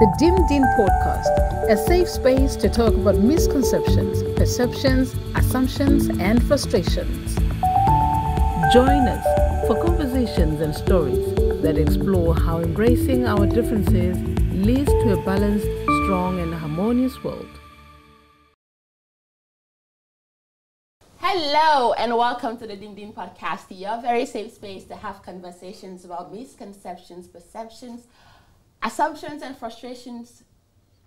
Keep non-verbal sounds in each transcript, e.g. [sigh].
the Dim Din Podcast, a safe space to talk about misconceptions, perceptions, assumptions, and frustrations. Join us for conversations and stories that explore how embracing our differences leads to a balanced, strong, and harmonious world. Hello and welcome to the Dimdin Podcast, your very safe space to have conversations about misconceptions, perceptions, assumptions, and frustrations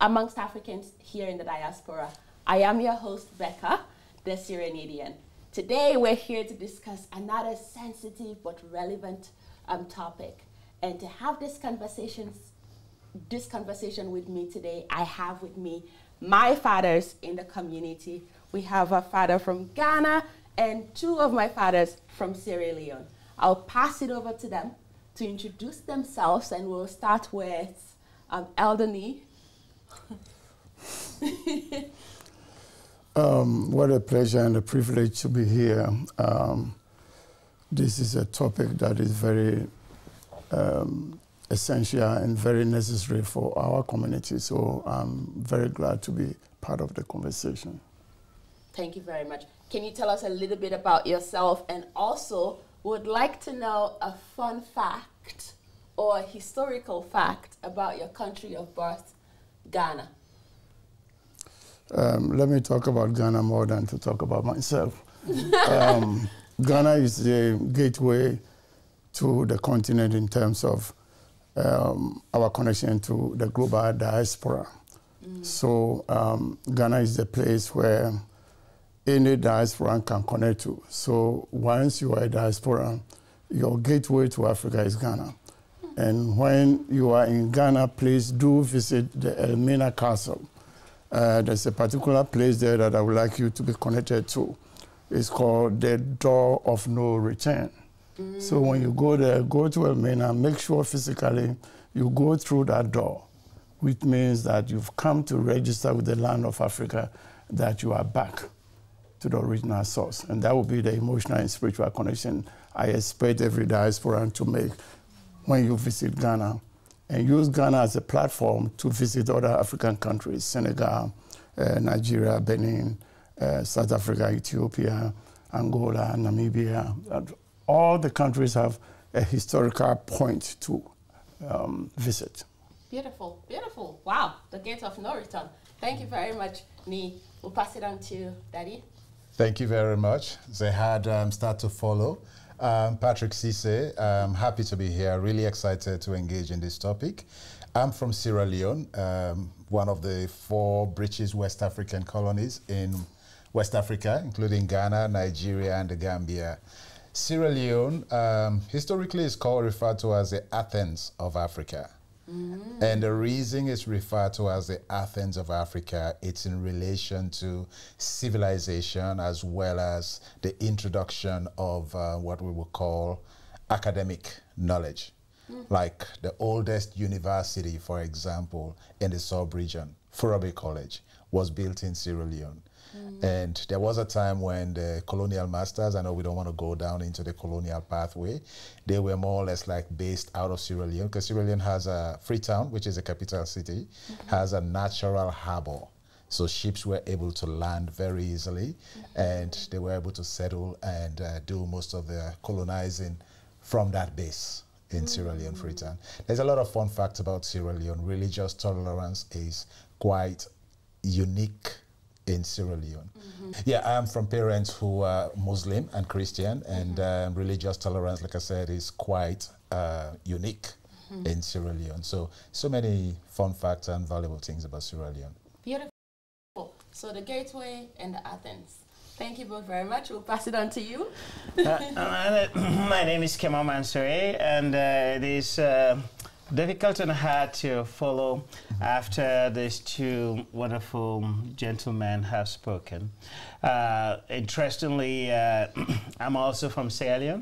amongst Africans here in the diaspora. I am your host, Bexxa, the Cyrenaidian. Today we're here to discuss another sensitive but relevant um, topic. And to have this conversation, this conversation with me today, I have with me my fathers in the community we have a father from Ghana and two of my fathers from Sierra Leone. I'll pass it over to them to introduce themselves, and we'll start with um, Elderly. [laughs] um, what a pleasure and a privilege to be here. Um, this is a topic that is very um, essential and very necessary for our community. So I'm very glad to be part of the conversation. Thank you very much. Can you tell us a little bit about yourself and also would like to know a fun fact or a historical fact about your country of birth, Ghana? Um, let me talk about Ghana more than to talk about myself. [laughs] um, Ghana is the gateway to the continent in terms of um, our connection to the global diaspora. Mm. So um, Ghana is the place where any diaspora can connect to. So once you are a diaspora, your gateway to Africa is Ghana. And when you are in Ghana, please do visit the Elmina Castle. Uh, there's a particular place there that I would like you to be connected to. It's called the Door of No Return. Mm. So when you go there, go to Elmina, make sure physically you go through that door, which means that you've come to register with the land of Africa, that you are back to the original source. And that will be the emotional and spiritual connection I expect every diaspora to make when you visit Ghana. And use Ghana as a platform to visit other African countries, Senegal, uh, Nigeria, Benin, uh, South Africa, Ethiopia, Angola, Namibia. All the countries have a historical point to um, visit. Beautiful, beautiful. Wow, the gate of no return. Thank you very much, Nii. We'll pass it on to Daddy. Thank you very much. They had um, start to follow. Um, Patrick Sesay, I'm happy to be here. Really excited to engage in this topic. I'm from Sierra Leone, um, one of the four British West African colonies in West Africa, including Ghana, Nigeria, and the Gambia. Sierra Leone um, historically is called referred to as the Athens of Africa. Mm. And the reason it's referred to as the Athens of Africa, it's in relation to civilization as well as the introduction of uh, what we would call academic knowledge. Mm. Like the oldest university, for example, in the sub-region, Fourah Bay College, was built in Sierra Leone. Mm. And there was a time when the colonial masters, I know we don't want to go down into the colonial pathway, they were more or less like based out of Sierra Leone because Sierra Leone has a Freetown, which is a capital city, mm -hmm. has a natural harbor. So ships were able to land very easily mm -hmm. and they were able to settle and uh, do most of the colonizing from that base in mm. Sierra Leone, Freetown. There's a lot of fun facts about Sierra Leone. Religious tolerance is quite unique in Sierra Leone. Mm -hmm. Yeah, I'm from parents who are Muslim and Christian, and mm -hmm. um, religious tolerance, like I said, is quite uh, unique mm -hmm. in Sierra Leone. So, so many fun facts and valuable things about Sierra Leone. Beautiful. So the gateway and the Athens. Thank you both very much. We'll pass it on to you. uh, my name is Kemoh Mansaray, and uh, it is uh, difficult and hard to follow after these two wonderful gentlemen have spoken. Uh, interestingly, uh, [clears throat] I'm also from Sierra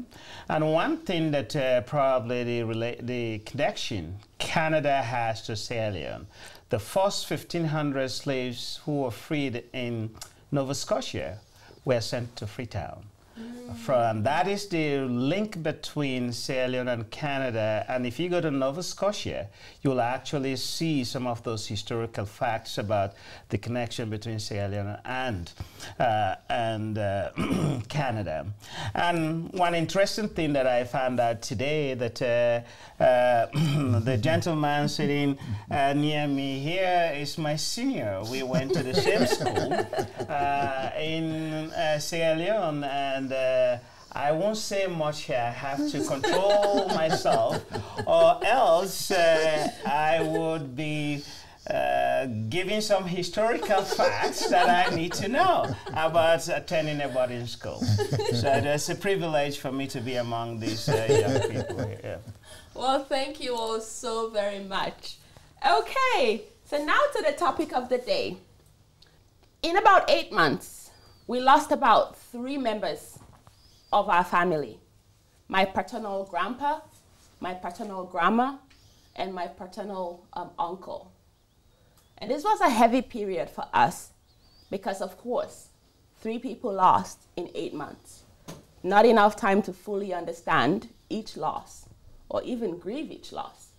and one thing that uh, probably the, the connection Canada has to Sierra the first 1,500 slaves who were freed in Nova Scotia were sent to Freetown. From that is the link between Sierra Leone and Canada. And if you go to Nova Scotia, you'll actually see some of those historical facts about the connection between Sierra Leone and uh, and uh, [clears throat] Canada. And one interesting thing that I found out today that uh, uh [clears throat] the gentleman sitting uh, near me here is my senior. We went to the same school [laughs] uh, in Sierra Leone and uh, I won't say much here. I have to control [laughs] myself, or else uh, I would be uh, giving some historical facts that I need to know about attending a boarding school. so it's a privilege for me to be among these uh, young people here. Well, thank you all so very much. Okay, so now to the topic of the day. In about eight months, we lost about three members of our family my paternal grandpa, my paternal grandma, and my paternal um, uncle. And this was a heavy period for us because, of course, three people lost in eight months. Not enough time to fully understand each loss or even grieve each loss.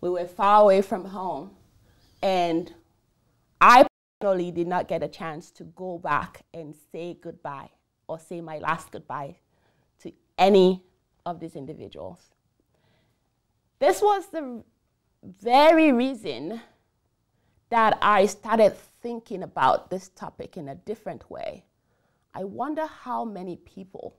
We were far away from home, and I personally did not get a chance to go back and say goodbye or say my last goodbye any of these individuals. This was the very reason that I started thinking about this topic in a different way. I wonder how many people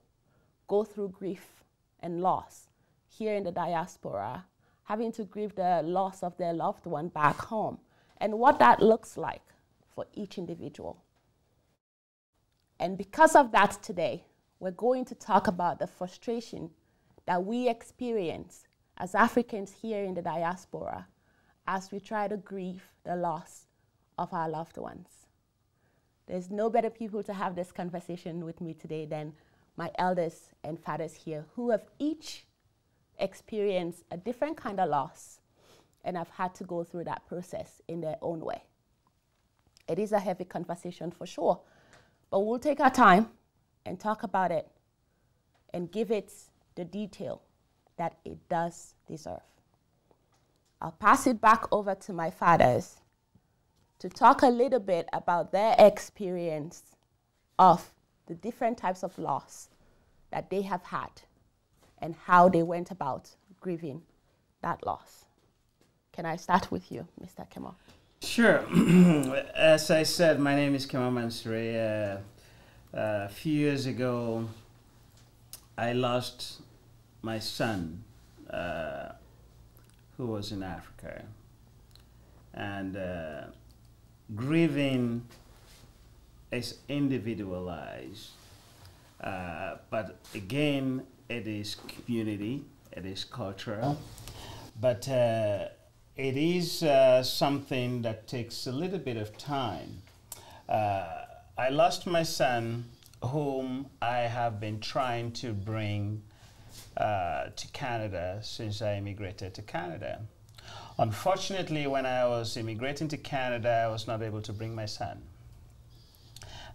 go through grief and loss here in the diaspora, having to grieve the loss of their loved one back home, and what that looks like for each individual. And because of that, today, we're going to talk about the frustration that we experience as Africans here in the diaspora as we try to grieve the loss of our loved ones. There's no better people to have this conversation with me today than my elders and fathers here who have each experienced a different kind of loss and have had to go through that process in their own way. It is a heavy conversation for sure, but we'll take our time and talk about it and give it the detail that it does deserve. I'll pass it back over to my fathers to talk a little bit about their experience of the different types of loss that they have had and how they went about grieving that loss. Can I start with you, Mr. Kemoh? Sure. [clears throat] As I said, my name is Kemoh Mansaray. Uh, a few years ago, I lost my son, uh, who was in Africa, and uh, grieving is individualized. Uh, but again, it is community, it is cultural, but uh, it is uh, something that takes a little bit of time. I lost my son, whom I have been trying to bring uh, to Canada since I immigrated to Canada. Unfortunately, when I was immigrating to Canada, I was not able to bring my son.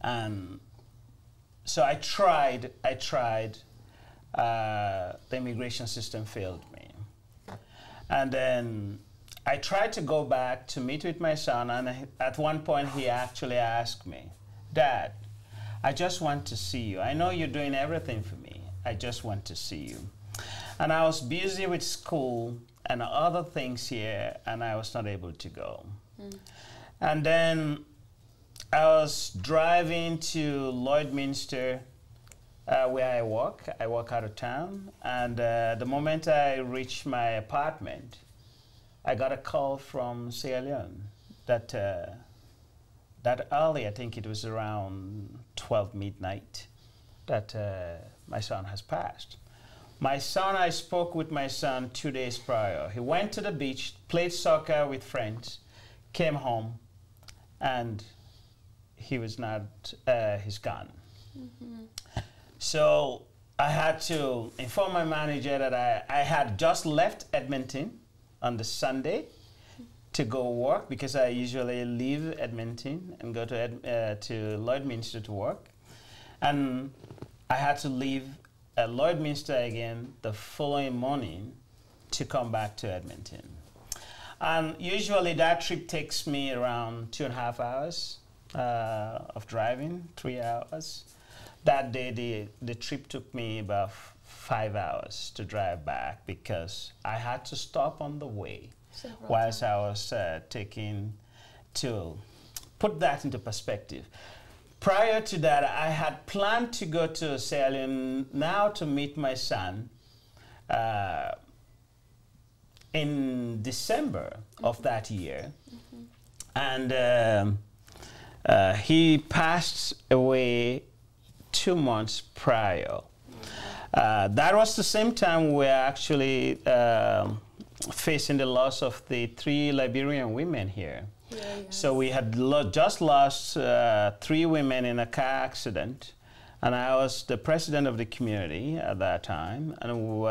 And so I tried, I tried. Uh, the immigration system failed me. And then I tried to go back to meet with my son, and at one point he actually asked me, Dad, I just want to see you. I know you're doing everything for me. I just want to see you. And I was busy with school and other things here, and I was not able to go. Mm. And then I was driving to Lloydminster, uh, where I work. I work out of town. And uh, the moment I reached my apartment, I got a call from Sierra Leone that uh, that early, I think it was around 12 midnight, that uh, my son has passed. My son, I spoke with my son two days prior. He went to the beach, played soccer with friends, came home, and he was not, uh, he's gone. Mm-hmm. So I had to inform my manager that I, I had just left Edmonton on the Sunday to go work because I usually leave Edmonton and go to Ed, uh, to Lloydminster to work. And I had to leave at Lloydminster again the following morning to come back to Edmonton. And usually that trip takes me around two and a half hours uh, of driving, three hours. That day, the, the trip took me about five hours to drive back because I had to stop on the way Several whilst I was uh, taking to put that into perspective. Prior to that, I had planned to go to Sierra now to meet my son uh, in December of that year. And um, uh, he passed away two months prior. Uh, that was the same time we actually um facing the loss of the three Liberian women here. So we had lo- just lost uh, three women in a car accident, and I was the president of the community at that time, and we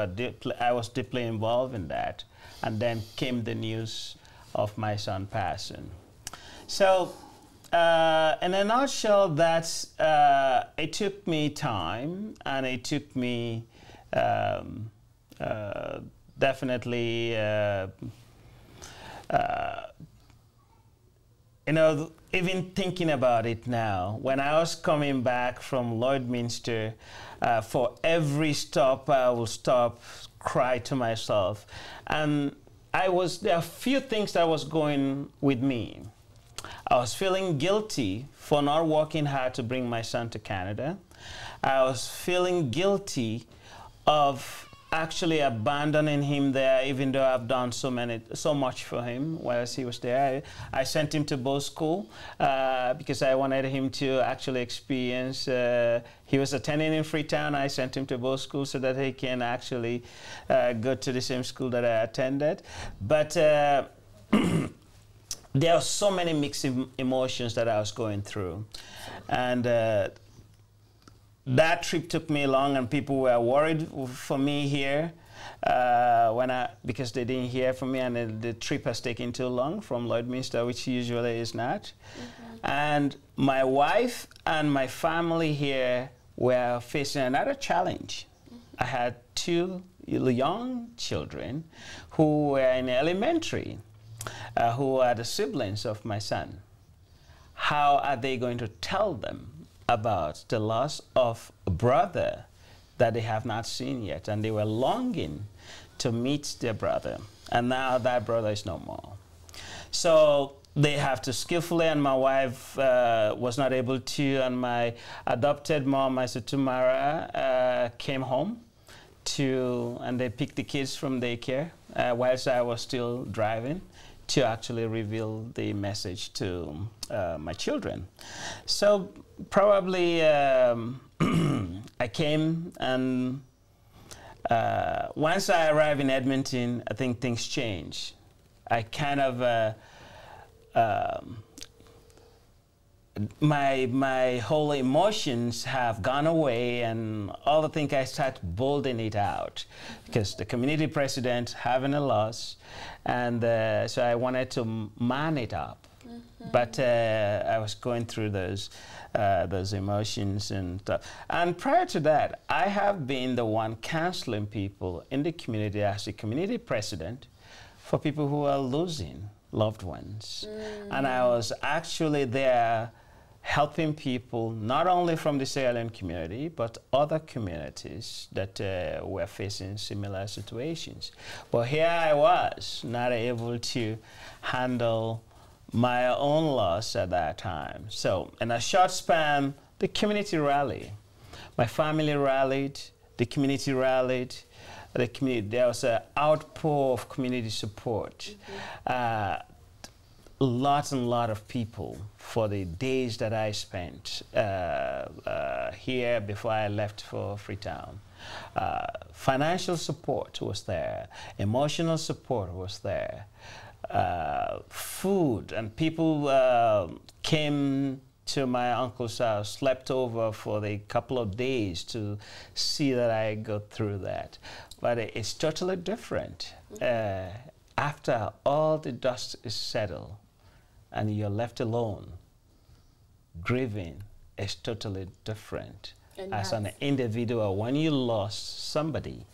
I was deeply involved in that. And then came the news of my son passing. So, uh, in a nutshell, that's uh, it took me time, and it took me um, uh, definitely. Uh, uh, you know, even thinking about it now, when I was coming back from Lloydminster, uh, for every stop I will stop, cry to myself, and I was there are a few things that was going with me. I was feeling guilty for not working hard to bring my son to Canada. I was feeling guilty of actually abandoning him there, even though I've done so many, so much for him whilst he was there. I, I sent him to Bo School uh, because I wanted him to actually experience. Uh, he was attending in Freetown. I sent him to both schools so that he can actually uh, go to the same school that I attended. But uh, [clears throat] there are so many mixed emotions that I was going through, and uh, that trip took me long, and people were worried for me here uh, when I because they didn't hear from me, and the, the trip has taken too long from Lloydminster, which usually is not. And my wife and my family here were facing another challenge. I had two young children who were in elementary, uh, who are the siblings of my son. How are they going to tell them about the loss of a brother that they have not seen yet? And they were longing to meet their brother. And now that brother is no more. So they have to skillfully, and my wife uh, was not able to, and my adopted mom, my Tumara, uh, came home to, and they picked the kids from daycare uh, whilst I was still driving to actually reveal the message to uh, my children. So probably um, [clears throat] I came and uh, once I arrived in Edmonton, I think things changed. I kind of uh, um, my my whole emotions have gone away, and all the thing I start building it out because the community president having a loss, and uh, so I wanted to man it up, but uh, I was going through those. Uh, those emotions and stuff. And prior to that, I have been the one counseling people in the community as the community president for people who are losing loved ones. And I was actually there helping people not only from the Sierra community, but other communities that uh, were facing similar situations. But here I was, not able to handle my own loss at that time. So, in a short span, the community rallied. My family rallied, the community rallied, the community, there was an outpour of community support. Uh, lots and lot of people for the days that I spent uh, uh, here before I left for Freetown. Uh, financial support was there, emotional support was there, uh, food, and people uh, came to my uncle's house, slept over for the couple of days to see that I go through that. But it- it's totally different. Uh, after all the dust is settled and you're left alone, grieving is totally different And as an individual when you lost somebody.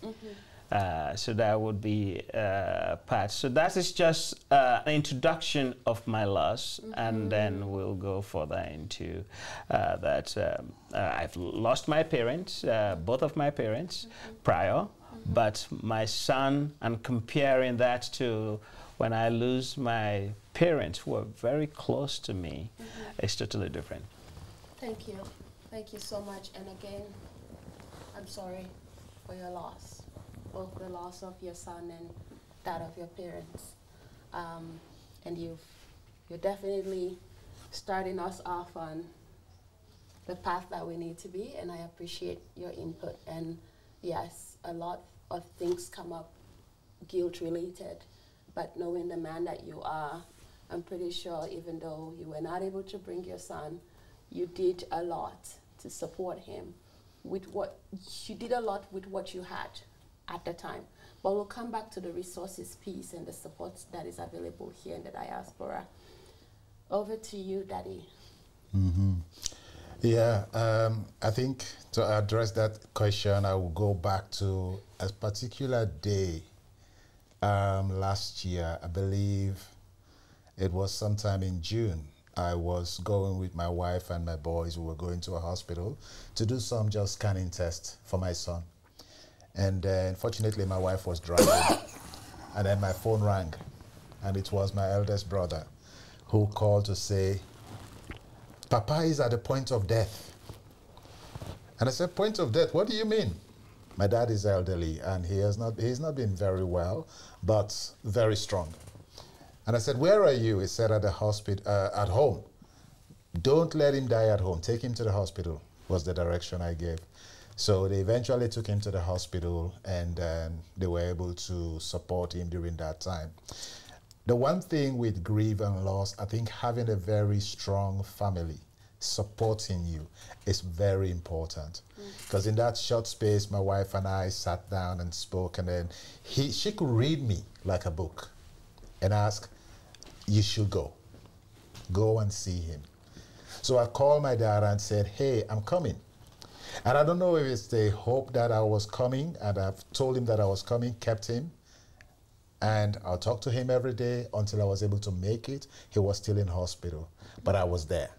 Uh, so that would be uh, part. So that is just uh, an introduction of my loss, and then we'll go further into uh, that. Um, uh, I've lost my parents, uh, both of my parents, prior, but my son, and comparing that to when I lose my parents who are very close to me, it's totally different. Thank you. Thank you so much. And again, I'm sorry for your loss, both the loss of your son and that of your parents. Um, and you've, you're definitely starting us off on the path that we need to be, and I appreciate your input. And yes, a lot of things come up guilt related, but knowing the man that you are, I'm pretty sure even though you were not able to bring your son, you did a lot to support him with what you did a lot with what you had at the time. But we'll come back to the resources piece and the support that is available here in the diaspora. Over to you, Daddy. Yeah, um, I think to address that question, I will go back to a particular day um, last year. I believe it was sometime in June. I was going with my wife and my boys. We were going to a hospital to do some just scanning test for my son. And unfortunately, my wife was driving. and then my phone rang. And it was my eldest brother who called to say, Papa is at the point of death. And I said, Point of death? What do you mean? My dad is elderly and he has not he's not been very well, but very strong. And I said, Where are you? He said, At the hospital uh, at home. Don't let him die at home. Take him to the hospital, was the direction I gave. So they eventually took him to the hospital and um, they were able to support him during that time. The one thing with grief and loss, I think having a very strong family supporting you is very important. Mm. Because in that short space, my wife and I sat down and spoke, and then he, she could read me like a book and ask, You should go. Go and see him. So I called my dad and said, Hey, I'm coming. And I don't know if it's the hope that I was coming, and I've told him that I was coming, kept him. And I'll talk to him every day until I was able to make it. He was still in hospital, but I was there.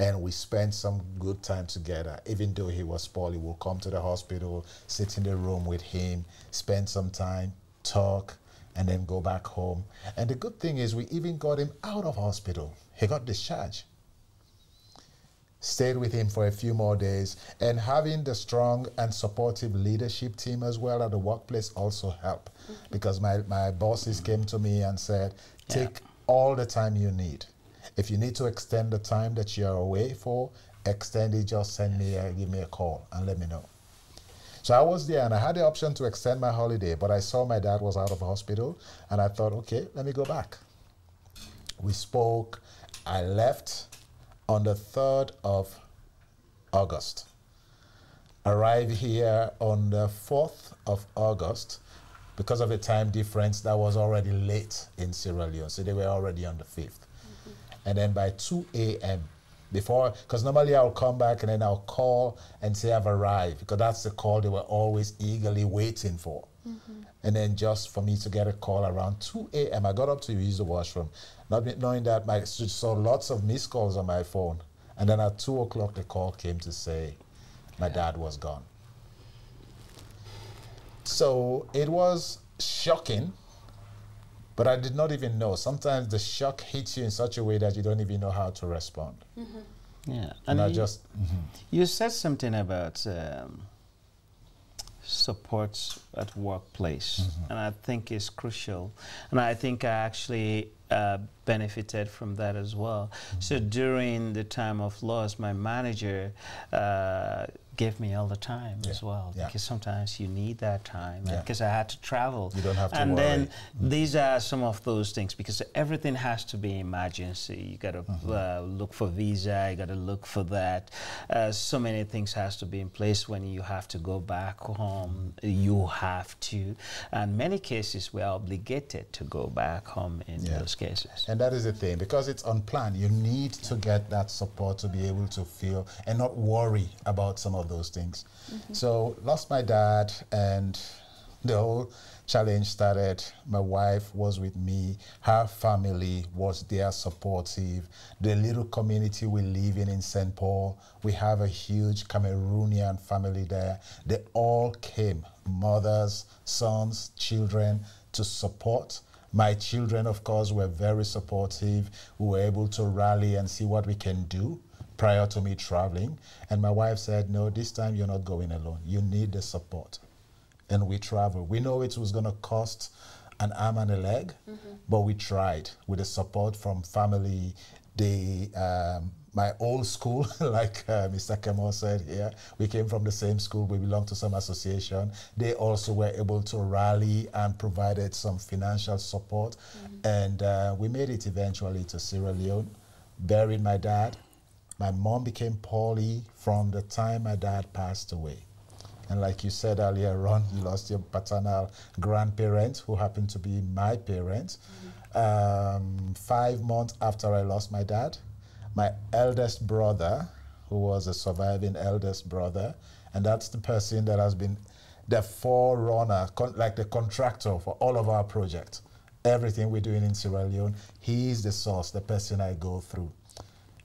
And we spent some good time together. Even though he was poorly, we'll come to the hospital, sit in the room with him, spend some time, talk, and then go back home. And the good thing is, we even got him out of hospital. He got discharged stayed with him for a few more days and having the strong and supportive leadership team as well at the workplace also helped mm-hmm. because my, my bosses came to me and said take all the time you need if you need to extend the time that you're away for extend it just send me a, give me a call and let me know so I was there and I had the option to extend my holiday, but I saw my dad was out of hospital and I thought, okay, let me go back. We spoke. I left on the 3rd of August. Arrived here on the 4th of August. Because of a time difference, that was already late in Sierra Leone, so they were already on the 5th. And then by 2 a.m., before, because normally I'll come back and then I'll call and say I've arrived, because that's the call they were always eagerly waiting for. Mm-hmm. And then just for me to get a call around 2 a.m., I got up to use the washroom, not knowing that I saw lots of missed calls on my phone. And then at 2 o'clock, the call came to say my dad was gone. So it was shocking, but I did not even know. Sometimes the shock hits you in such a way that you don't even know how to respond. Yeah, And, I you- just, You said something about um, support at workplace, and I think it's crucial. And I think I actually uh, benefited from that as well. So during the time of loss, my manager uh, gave me all the time Yeah. as well Yeah. because sometimes you need that time Yeah. because I had to travel. You don't have to and worry. then these are some of those things because everything has to be emergency. You got to Mm-hmm. uh, look for visa. You got to look for that. Uh, so many things has to be in place when you have to go back home. You have to, and many cases we're obligated to go back home in Yeah. those cases. And that is the thing, because it's unplanned, you need to get that support to be able to feel and not worry about some of those things. So, lost my dad, and the whole challenge started. My wife was with me, her family was there supportive. The little community we live in in St. Paul, we have a huge Cameroonian family there. They all came mothers, sons, children to support. My children, of course, were very supportive. We were able to rally and see what we can do prior to me traveling. And my wife said, No, this time you're not going alone. You need the support. And we traveled. We know it was going to cost an arm and a leg, but we tried with the support from family, the um, my old school, [laughs] like uh, Mr. Kemoh said here, we came from the same school. We belong to some association. They also were able to rally and provided some financial support, and uh, we made it eventually to Sierra Leone. Buried my dad. My mom became poorly from the time my dad passed away. And like you said earlier on, you lost your paternal grandparents, who happened to be my parent. Um, five months after I lost my dad, my eldest brother, who was a surviving eldest brother, and that's the person that has been the forerunner, con- like the contractor for all of our projects. Everything we're doing in Sierra Leone, he's the source, the person I go through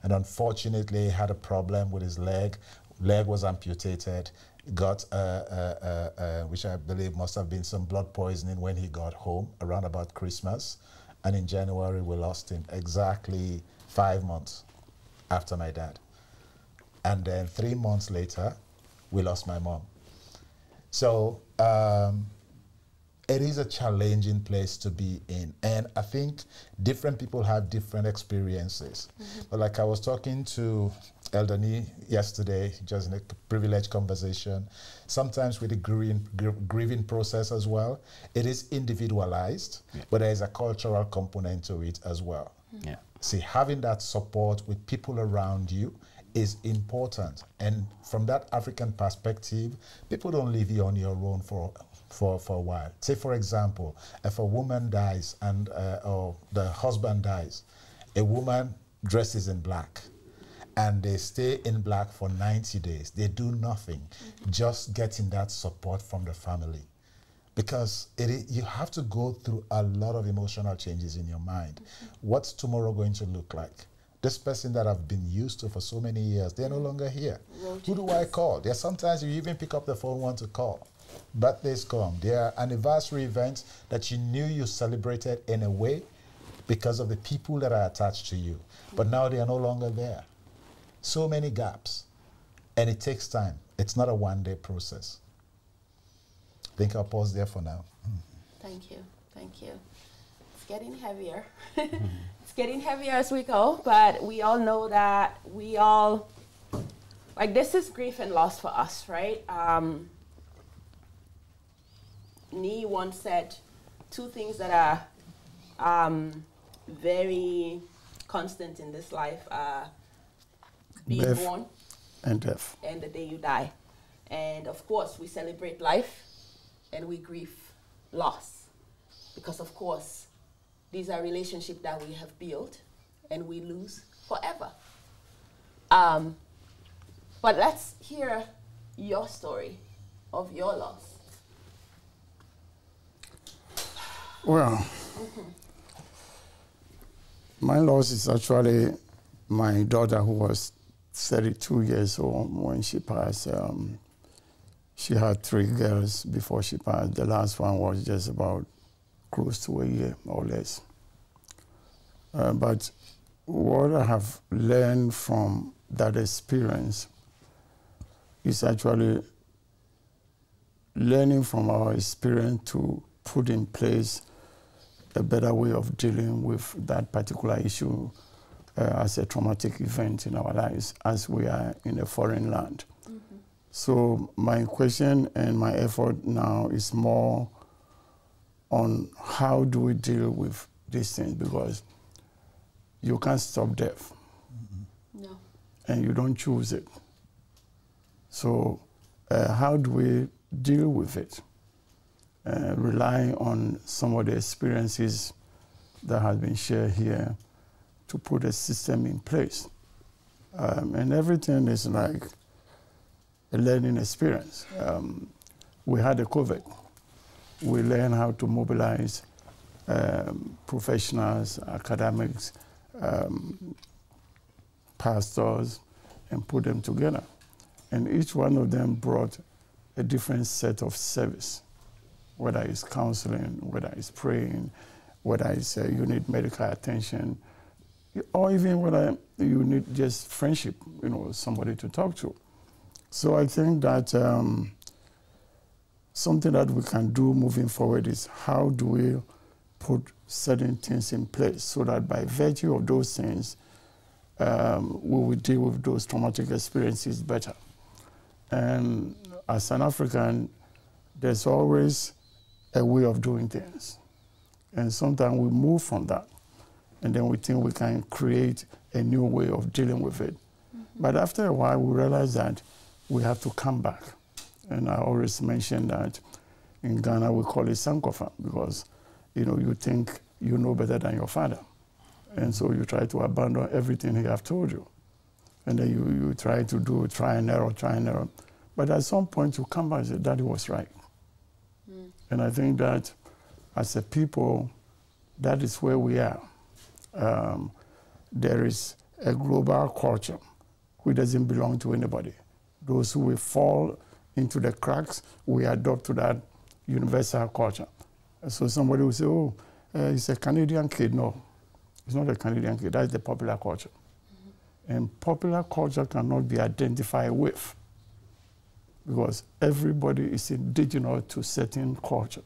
and unfortunately had a problem with his leg. Leg was amputated. Got uh, uh, uh, uh, which I believe must have been some blood poisoning when he got home around about Christmas, and in January we lost him exactly five months after my dad, and then three months later we lost my mom. So um, it is a challenging place to be in. And I think different people have different experiences. Mm-hmm. But like I was talking to Eldani yesterday, just in a privileged conversation, sometimes with the grieving, gr- grieving process as well, it is individualized, but there is a cultural component to it as well. Mm-hmm. Yeah. See, having that support with people around you is important. And from that African perspective, people don't leave you on your own for for, for a while. Say, for example, if a woman dies and uh, or the husband dies, a woman dresses in black and they stay in black for 90 days. They do nothing, just getting that support from the family because it you have to go through a lot of emotional changes in your mind. What's tomorrow going to look like? This person that I've been used to for so many years, they're no longer here. Who do I call? There's sometimes you even pick up the phone want to call. Birthdays come. There are anniversary events that you knew you celebrated in a way because of the people that are attached to you. But now they are no longer there. So many gaps. And it takes time. It's not a one day process. I think I'll pause there for now. Thank you. Thank you. It's getting heavier. [laughs] it's getting heavier as we go, but we all know that we all, like, this is grief and loss for us, right? Um, Nii once said two things that are um, very constant in this life are being Death. born and death. and the day you die. And of course, we celebrate life and we grieve loss. Because, of course, these are relationships that we have built and we lose forever. Um, but let's hear your story of your loss. Well, my loss is actually my daughter who was 32 years old when she passed. Um, she had three girls before she passed. The last one was just about close to a year or less. Uh, but what I have learned from that experience is actually learning from our experience to put in place a better way of dealing with that particular issue uh, as a traumatic event in our lives as we are in a foreign land. So my question and my effort now is more on how do we deal with these things because you can't stop death No. and you don't choose it. So, uh, how do we deal with it? Uh, relying on some of the experiences that have been shared here to put a system in place. Um, and everything is like a learning experience. Um, we had a COVID. We learned how to mobilize um, professionals, academics, um, pastors, and put them together. And each one of them brought a different set of service, whether it's counseling, whether it's praying, whether it's uh, you need medical attention, or even whether you need just friendship, you know, somebody to talk to. So I think that um, something that we can do moving forward is how do we put certain things in place so that by virtue of those things, um, we will deal with those traumatic experiences better. And as an African, there's always a way of doing things. And sometimes we move from that. And then we think we can create a new way of dealing with it. Mm-hmm. But after a while, we realize that we have to come back. And I always mention that in Ghana, we call it Sankofa because, you know, you think you know better than your father. And so you try to abandon everything he have told you. And then you, you try to do try and error, try and error. But at some point you come back and say, Daddy was right. And I think that as a people, that is where we are. Um, there is a global culture which doesn't belong to anybody. Those who will fall into the cracks, we adopt to that universal culture. So somebody will say, oh, uh, he's a Canadian kid. No, it's not a Canadian kid. That's the popular culture. And popular culture cannot be identified with because everybody is indigenous to certain culture.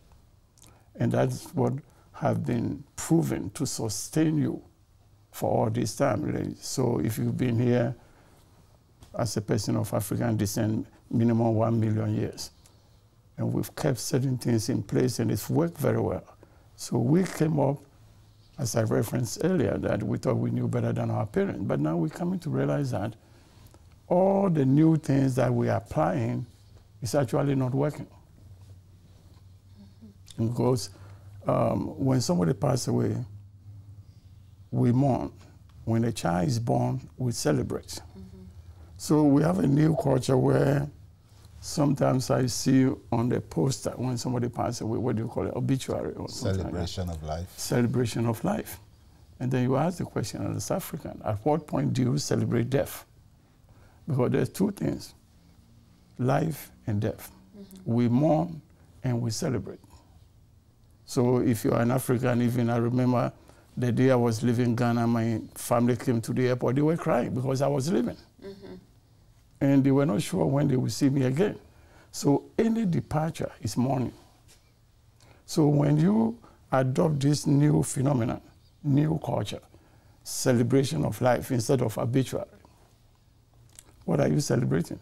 And that's what have been proven to sustain you for all this time. So if you've been here as a person of African descent, minimum one million years, and we've kept certain things in place and it's worked very well. So we came up, as I referenced earlier, that we thought we knew better than our parents. But now we're coming to realize that all the new things that we are applying is actually not working. Because um, when somebody passes away, we mourn. When a child is born, we celebrate. So we have a new culture where sometimes I see on the poster when somebody passes away, what do you call it, obituary or something like. Celebration of life. Celebration of life. And then you ask the question as African, at what point do you celebrate death? Because there's two things, life and death. Mm-hmm. We mourn and we celebrate. So if you're an African, even I remember the day I was leaving Ghana, my family came to the airport, they were crying because I was leaving. Mm-hmm. And they were not sure when they would see me again. So any departure is mourning. So when you adopt this new phenomenon, new culture, celebration of life instead of obituary, what are you celebrating?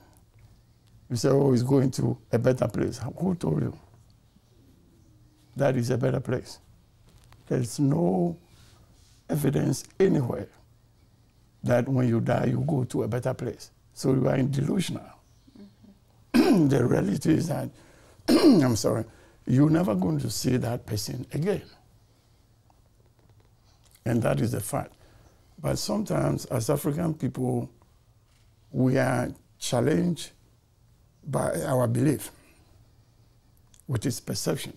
You say, oh, he's going to a better place. Who told you? That is a better place. There's no evidence anywhere that when you die, you go to a better place. So you are in delusional. Mm-hmm. [clears throat] the reality is that, [clears throat] I'm sorry, you're never going to see that person again. And that is the fact. But sometimes, as African people, we are challenged by our belief, which is perception.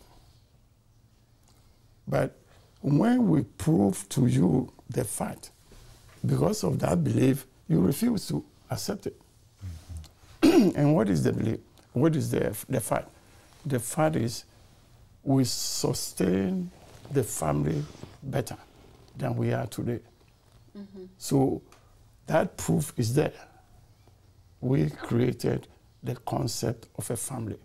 But when we prove to you the fact, because of that belief, you refuse to accept it. [clears throat] and what is the belief? What is the, the fact? The fact is we sustain the family better than we are today. Mm-hmm. So that proof is there. We created the concept of a family,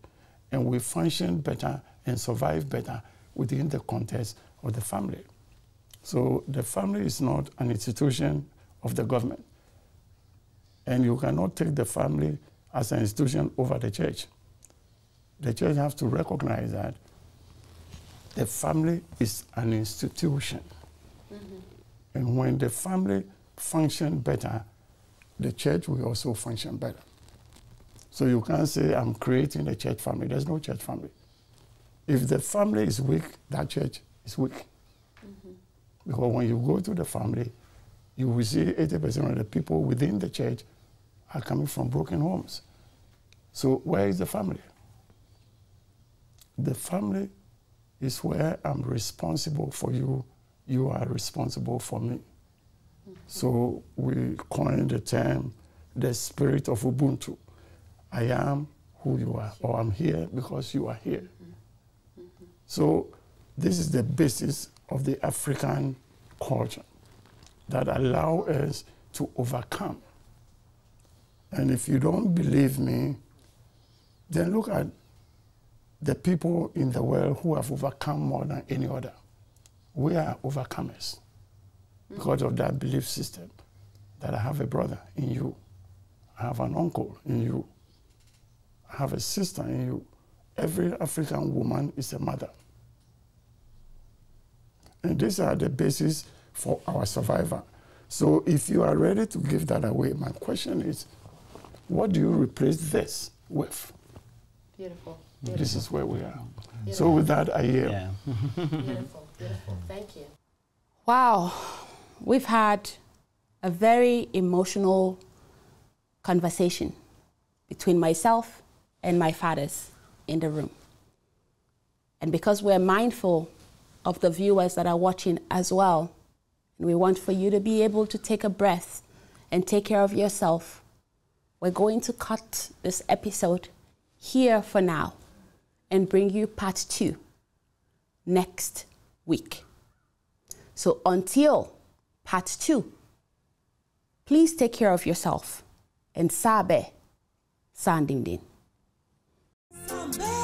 and we function better and survive better within the context of the family. So the family is not an institution of the government. And you cannot take the family as an institution over the church. The church has to recognize that the family is an institution. Mm-hmm. And when the family functions better, the church will also function better. So you can't say, I'm creating a church family. There's no church family. If the family is weak, that church is weak. Mm-hmm. Because when you go to the family, you will see 80% of the people within the church are coming from broken homes. So where is the family? The family is where I'm responsible for you, you are responsible for me. Mm-hmm. So we coined the term the spirit of Ubuntu. I am who you are, or I'm here because you are here. So this is the basis of the African culture that allow us to overcome. And if you don't believe me, then look at the people in the world who have overcome more than any other. We are overcomers because of that belief system that I have a brother in you, I have an uncle in you, have a sister in you. Every African woman is a mother. And these are the basis for our survival. So if you are ready to give that away, my question is, what do you replace this with? Beautiful. Beautiful. This is where we are. Beautiful. So with that, I yield. Yeah. beautiful, [laughs] beautiful. Thank you. Wow, we've had a very emotional conversation between myself and my fathers in the room. And because we're mindful of the viewers that are watching as well, and we want for you to be able to take a breath and take care of yourself, we're going to cut this episode here for now and bring you part two next week. So until part two, please take care of yourself and sabe sanding din. I'm back.